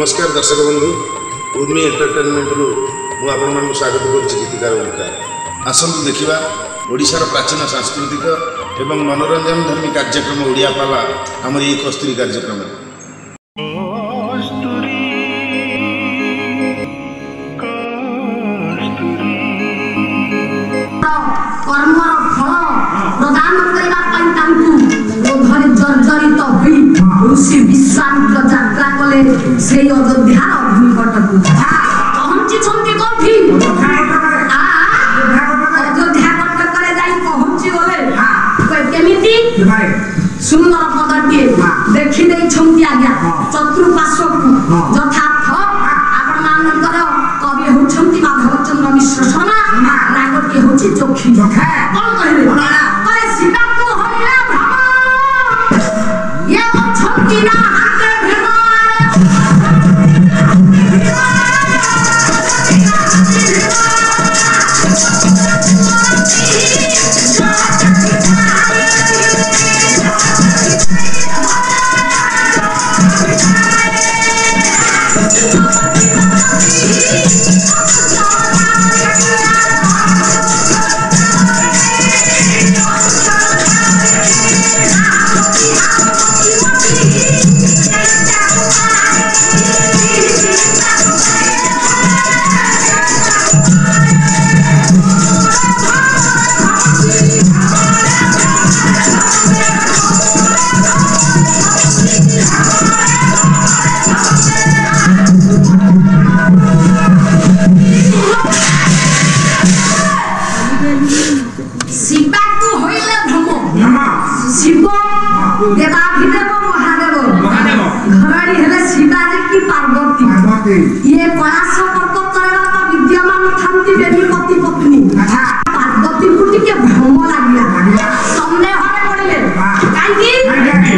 नमस्कार दर्शक बंधू एंटरटेनमेंट एरटेनमेंटरू आम स्वागत करीतकार वर्गा आसुवा ओशार प्राचीन सांस्कृतिक एवं मनोरंजन धर्मिक कार्यक्रम पाला आम्ही खस्त्री कार्यक्रम সান্ত্র যাত্রা বলে সেই অযোধ্যার অগ্নি ঘটন তখন চিছন্তি কফি অযোধ্যা ঘটন করে যাই পৌঁছি বলে কেমিতি সুন্দর পদার দিয়ে দেখি দেইছন্তি আজ্ঞা চতুর্পার্শ্বকু যথার্থ ଆପଣମାନଙ୍କର କବି ହେଉଛନ୍ତି ମାଧବ ଚନ୍ଦ୍ର ମିଶ୍ର ହେଉଛି ଚୋଖି କଣ କହିବେ କରେ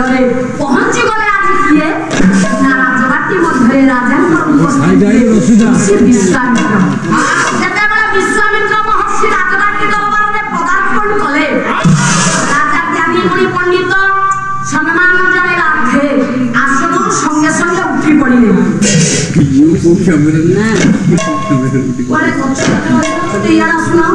নগরে পৌঁছে গলে আজ গিয়ে না রাজবাটি মধ্যে রাজাঙ্কর উপস্থিতি বিশ্বামিত্র যেতবেলে বিশ্বামিত্র মহর্ষি রাজবাটি দরবারে পদার্পণ কলে রাজা জ্ঞানীমণি পণ্ডিত সম্মান জয় রাখে আসন সঙ্গে সঙ্গে উঠি পড়িলেন ইয়ারা শোনাও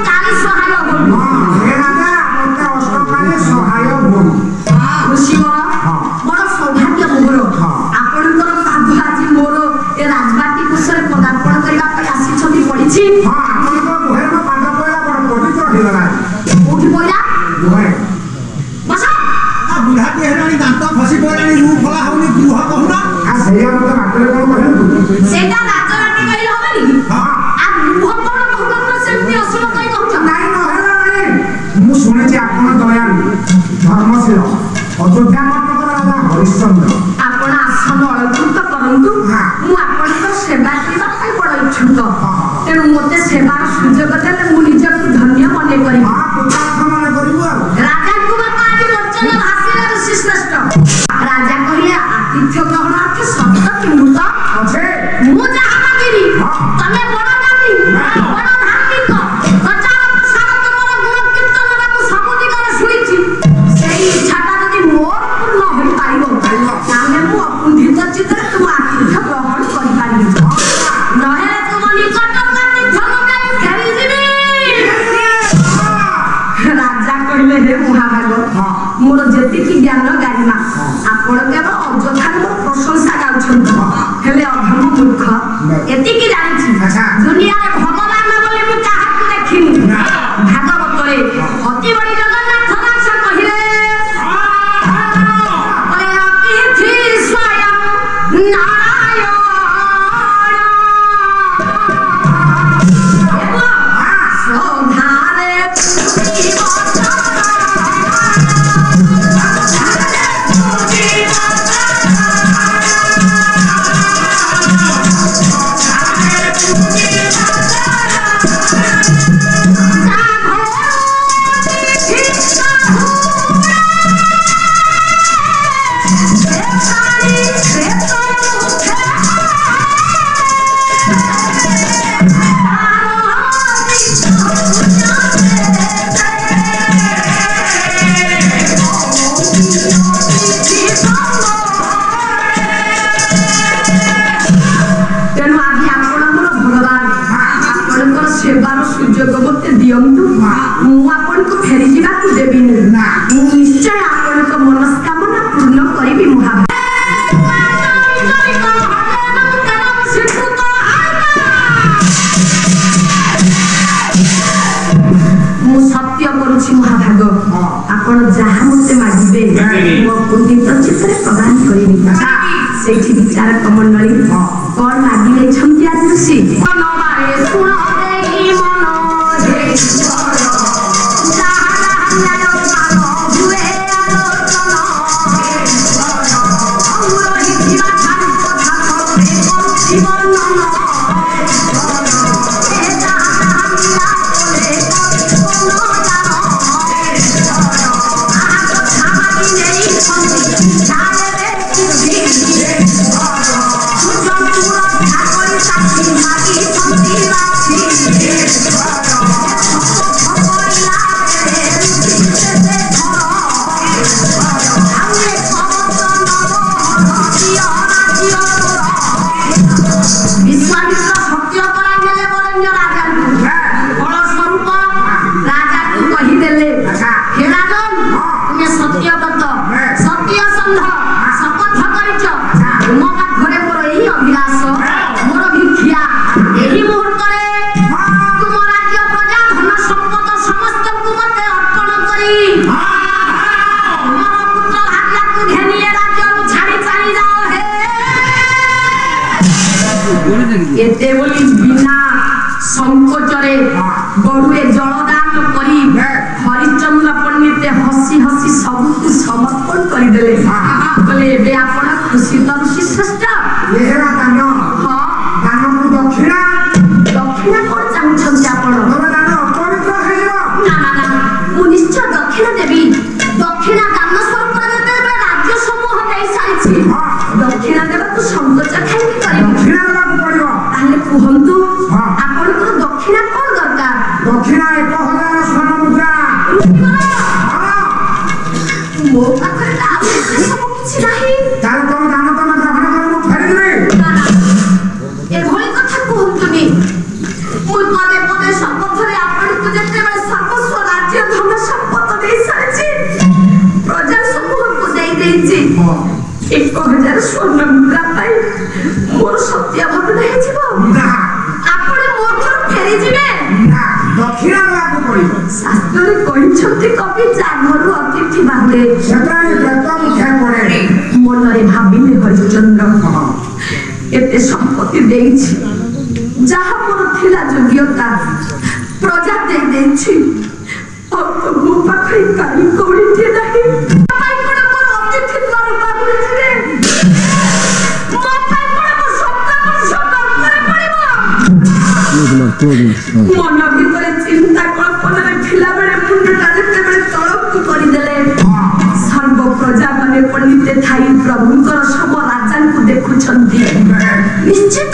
ଗୃହ କହୁନ ସେଇ କଥା ନାଟରେ କଣ କହିଲୁ ସେଇଟା ନାଚନାଟି କହିଲେ ହବନି ମୁଁ ଶୁଣିଛି ଆପଣ ଦୟାଳୁ ଧର୍ମଶୀଳ ଅଯୋଧ୍ୟା କଟକର ରାଜା ହରିଶ୍ଚନ୍ଦ୍ର ଆପଣ ଆସନ ଅଳଙ୍କୃତ କରନ୍ତୁ ମୁଁ ଆପଣଙ୍କ ସେବା କରିବା ପାଇଁ ବଡ଼ ଇଚ୍ଛୁକ ତେଣୁ ମୋତେ ସେବାର ସୁଯୋଗ ଦେଲେ हाँ। नहीं ये अच्छा दुनिया में you have ମୁଁ ସତ୍ୟ କରୁଛି ମହାଭାଗ ଆପଣ ଯାହା ମୋତେ ମାଗିବେ ମୋ କୁଣ୍ଡିତ ଚିତ୍ରରେ ପ୍ରଦାନ କରିବି ସେଇଠି ବିଚାରକ ମଣ୍ଡଳୀ କ'ଣ ମାଗିନେଇଛନ୍ତି ଆଜି ଋଷି ପାଇଁ ମୋର ସତ୍ୟ ଭଗ୍ନ ହେଇଯିବ ଆପଣ ମୋ ଠାରୁ ଫେରିଯିବେ ଦକ୍ଷିଣ ଦେବାକୁ ପଡିବ ଶାସ୍ତ୍ରରେ କହିଛନ୍ତି କବି ଜାଗରୁ ଅତିଥି ବାନ୍ଧେ ମନରେ ଭାବିଲେ ହରିଚନ୍ଦ୍ର ଏତେ ସମ୍ପତ୍ତି ଦେଇଛି ଯାହା ମୋର ଥିଲା ଯୋଗ୍ୟତା ପ୍ରଜା ଦେଇ ଦେଇଛି ଆଉ ମୋ ପାଖରେ କାହିଁ କୋଡ଼ିଏ মনের ভিতরে চিন্তা কল্পনার খিলাবের মুন্ডে তাদের তরক্ত করি দেলে সর্ব প্রজা মানে পণ্ডিতে ঠাই প্রভুঙ্কর সব রাজাঙ্কু দেখুছন্তি হ্যাঁ। নিশ্চিত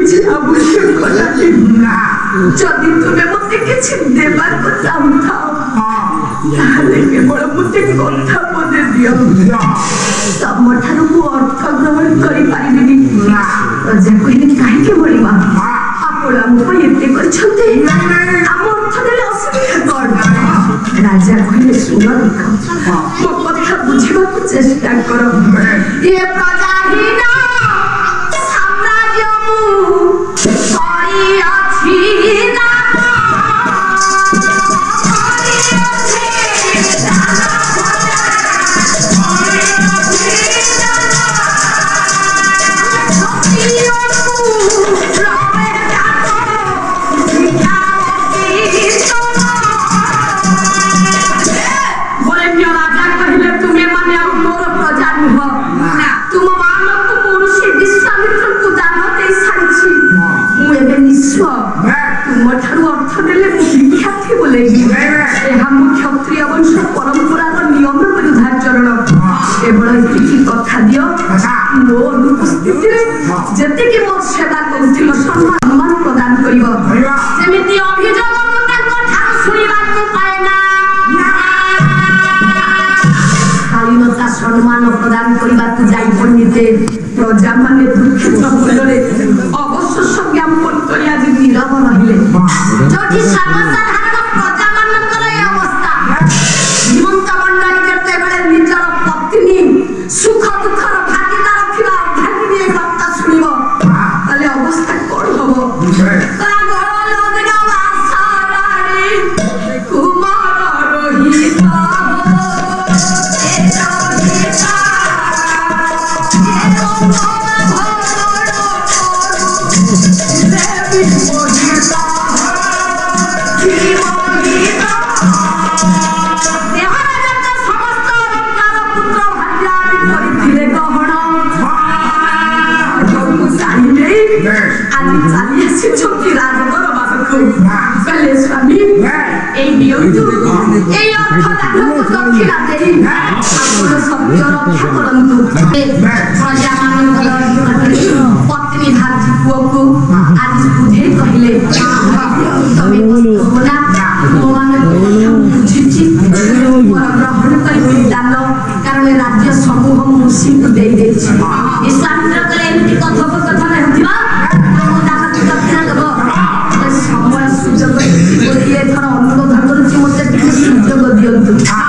কিছু আবশ্যক কথা না যদি তুমি আমাকে কিছু দেবার কথা দাও তাহলে কেবল আমাকে কথা বলে দিও ତମଠାରୁ ମୁଁ ଅର୍ଥ ଗ୍ରହଣ କରିପାରିବିନି ରଜା କହିଲେ କାହିଁକି ବଳିବା ଆପଣ ଆମ ପାଇଁ ଏତେ କରିଛନ୍ତି ଆମ ଅର୍ଥ ଦେଲେ ଅସୁବିଧା କଣ ରାଜା କହିଲେ ଶୁଣ ମୋ କଥା ବୁଝିବାକୁ ଚେଷ୍ଟା କର ଏ ପ୍ରଜାହୀନ କେବଳ ଏତିକି କଥା ଦିଅ ମୋ ଅନୁପସ୍ଥିତିରେ ଯେତିକି ମୋ ସେବା କରୁଥିଲ ସମ୍ମାନ ପ୍ରଦାନ କରିବ ସେମିତି ଅଭିଯୋଗ ମୁଁ ତାଙ୍କ ଠାରୁ ଶୁଣିବାକୁ ପାଏ ନା ସ୍ୱାଧୀନତା ସମ୍ମାନ ପ୍ରଦାନ କରିବାକୁ ଯାଇ ପଣ୍ଡିତେ ପ୍ରଜାମାନେ ଦୁଃଖିତ ମୂଳରେ Okay. এই অর্থ দেখানো দক্ষিণাতে আমরা সবচেয়ে রক্ষা করলাম ফলে আমাদের পত্নী ধার্জি পুଅକୁ ଆଜି ବୁଝେଇ କହିଲେ ତମେ ନା ମୋମାନେ ବୁଝିଛି ଗ୍ରହଣ କରିବି ଦାନ କାରଣ ରାଜ୍ୟ ସମୂହ ମୁସିଙ୍କୁ ଦେଇଦେଇଛି ଇସ୍ଲାମିକ ଏମିତି কথୋପକଥନ ହେଉଥିବା time.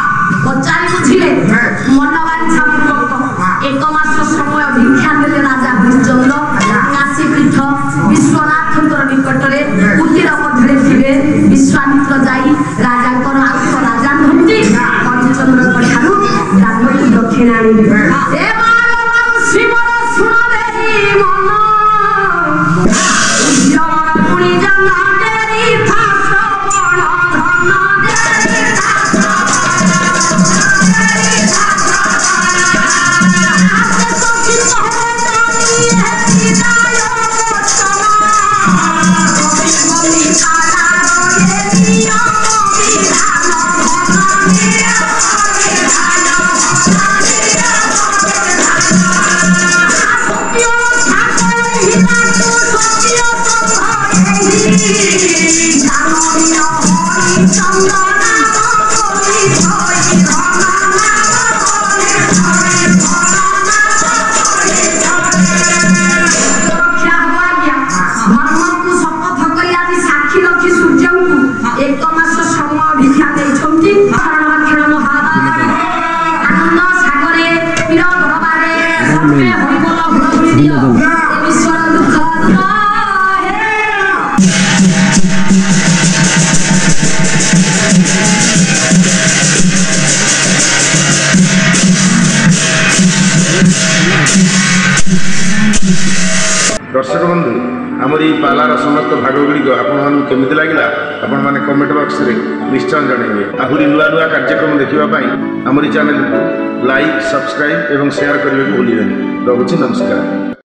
ଦର୍ଶକ ବନ୍ଧୁ ଆମର ଏହି ପାଲାର ସମସ୍ତ ଭାଗଗୁଡ଼ିକ ଆପଣମାନଙ୍କୁ କେମିତି ଲାଗିଲା ଆପଣମାନେ କମେଣ୍ଟ ବକ୍ସରେ ନିଶ୍ଚୟ ଜଣାଇବେ ଆହୁରି ନୂଆ ନୂଆ କାର୍ଯ୍ୟକ୍ରମ ଦେଖିବା ପାଇଁ ଆମରି ଚ୍ୟାନେଲକୁ ଲାଇକ୍ ସବସ୍କ୍ରାଇବ୍ ଏବଂ ସେୟାର କରିବାକୁ ଭୁଲିବେନି ରହୁଛି ନମସ୍କାର